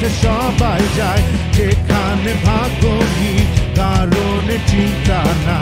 পথে সবাই যায় যেখানে ভাগ্যহী কারণে চিন্তা না